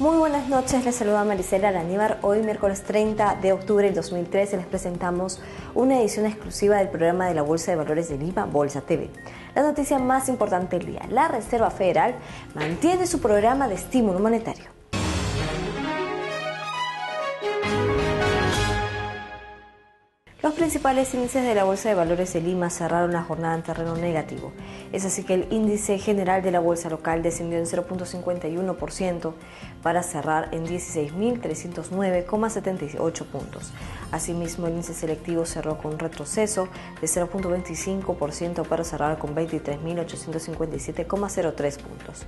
Muy buenas noches, les saluda Marisela Lanívar. Hoy, miércoles 30 de octubre del 2013, les presentamos una edición exclusiva del programa de la Bolsa de Valores de Lima, Bolsa TV. La noticia más importante del día, la Reserva Federal mantiene su programa de estímulo monetario. Los principales índices de la Bolsa de Valores de Lima cerraron la jornada en terreno negativo. Es así que el índice general de la bolsa local descendió en 0.51% para cerrar en 16.309,78 puntos. Asimismo, el índice selectivo cerró con retroceso de 0.25% para cerrar con 23.857,03 puntos.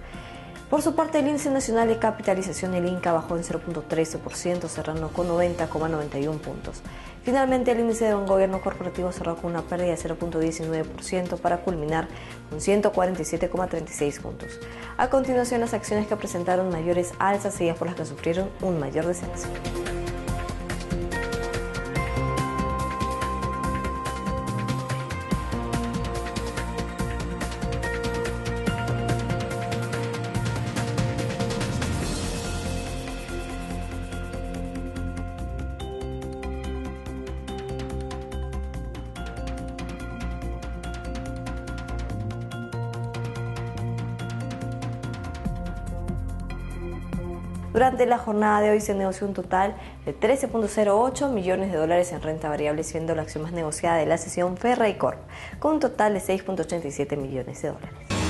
Por su parte, el índice nacional de capitalización, el INCA, bajó en 0.13%, cerrando con 90,91 puntos. Finalmente, el índice de un gobierno corporativo cerró con una pérdida de 0.19% para culminar con 147,36 puntos. A continuación, las acciones que presentaron mayores alzas seguidas por las que sufrieron un mayor descenso. Durante la jornada de hoy se negoció un total de 13.08 millones de dólares en renta variable, siendo la acción más negociada de la sesión Ferra y Corp, con un total de 6.87 millones de dólares.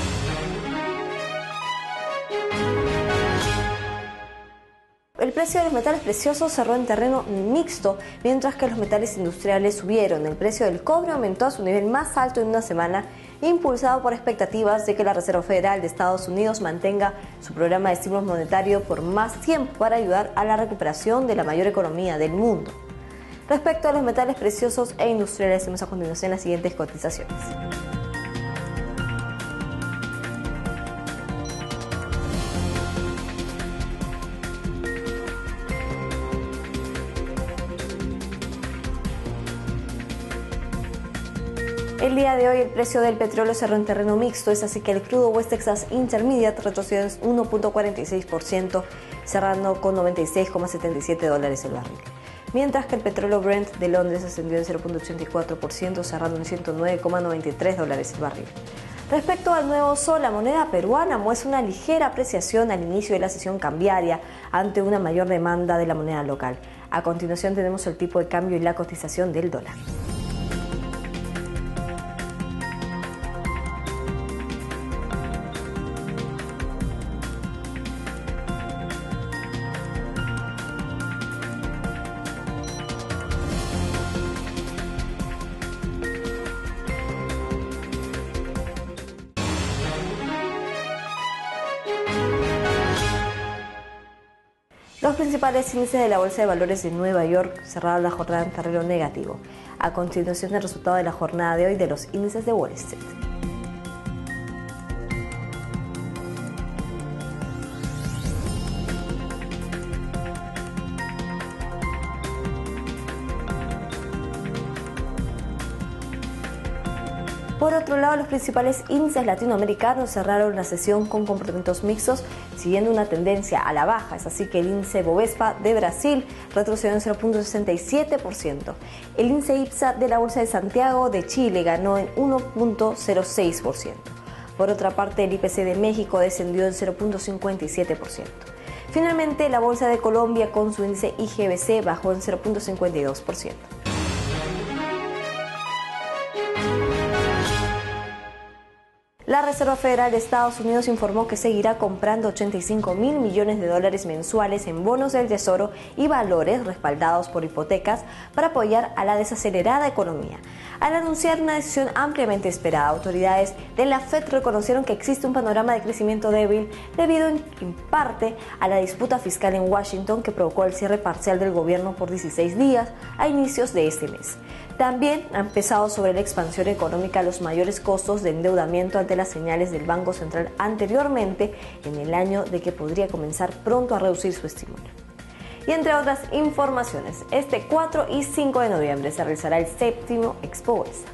El precio de los metales preciosos cerró en terreno mixto, mientras que los metales industriales subieron. El precio del cobre aumentó a su nivel más alto en una semana impulsado por expectativas de que la Reserva Federal de Estados Unidos mantenga su programa de estímulos monetario por más tiempo para ayudar a la recuperación de la mayor economía del mundo. Respecto a los metales preciosos e industriales, vemos a continuación las siguientes cotizaciones. El día de hoy el precio del petróleo cerró en terreno mixto, es así que el crudo West Texas Intermediate retrocedió en 1.46%, cerrando con 96,77 dólares el barril. Mientras que el petróleo Brent de Londres ascendió en 0.84%, cerrando en 109,93 dólares el barril. Respecto al nuevo sol, la moneda peruana muestra una ligera apreciación al inicio de la sesión cambiaria ante una mayor demanda de la moneda local. A continuación tenemos el tipo de cambio y la cotización del dólar. Los principales índices de la Bolsa de Valores de Nueva York cerraron la jornada en terreno negativo. A continuación, el resultado de la jornada de hoy de los índices de Wall Street. Por otro lado, los principales índices latinoamericanos cerraron la sesión con comportamientos mixtos, siguiendo una tendencia a la baja. Es así que el índice Bovespa de Brasil retrocedió en 0.67%. El índice IPSA de la Bolsa de Santiago de Chile ganó en 1.06%. Por otra parte, el IPC de México descendió en 0.57%. Finalmente, la Bolsa de Colombia con su índice IGBC bajó en 0.52%. La Reserva Federal de Estados Unidos informó que seguirá comprando 85 mil millones de dólares mensuales en bonos del Tesoro y valores respaldados por hipotecas para apoyar a la desacelerada economía. Al anunciar una decisión ampliamente esperada, autoridades de la Fed reconocieron que existe un panorama de crecimiento débil debido en, parte a la disputa fiscal en Washington que provocó el cierre parcial del gobierno por 16 días a inicios de este mes. También han pesado sobre la expansión económica los mayores costos de endeudamiento ante las señales del Banco Central anteriormente en el año de que podría comenzar pronto a reducir su estímulo. Y entre otras informaciones, este 4 y 5 de noviembre se realizará el séptimo Expo Bolsa.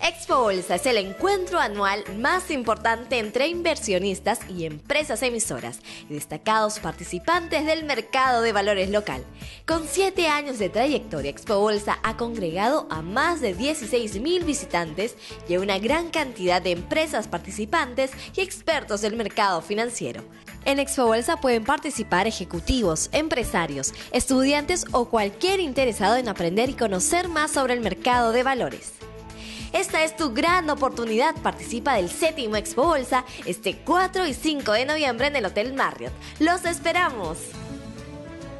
Expo Bolsa es el encuentro anual más importante entre inversionistas y empresas emisoras y destacados participantes del mercado de valores local. Con siete años de trayectoria, Expo Bolsa ha congregado a más de 16.000 visitantes y a una gran cantidad de empresas participantes y expertos del mercado financiero. En Expo Bolsa pueden participar ejecutivos, empresarios, estudiantes o cualquier interesado en aprender y conocer más sobre el mercado de valores. Esta es tu gran oportunidad. Participa del séptimo Expo Bolsa este 4 y 5 de noviembre en el Hotel Marriott. ¡Los esperamos!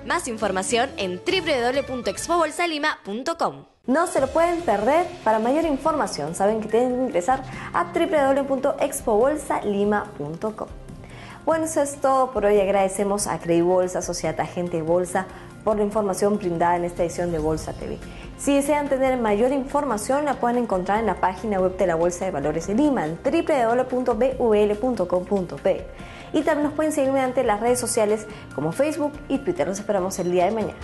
Más información en www.expobolsalima.com. No se lo pueden perder. Para mayor información, saben que tienen que ingresar a www.expobolsalima.com. Bueno, eso es todo por hoy. Agradecemos a Bolsa, Sociedad Agente Bolsa, por la información brindada en esta edición de Bolsa TV. Si desean tener mayor información, la pueden encontrar en la página web de la Bolsa de Valores de Lima, en www.bvl.com.p. Y también nos pueden seguir mediante las redes sociales como Facebook y Twitter. Nos esperamos el día de mañana.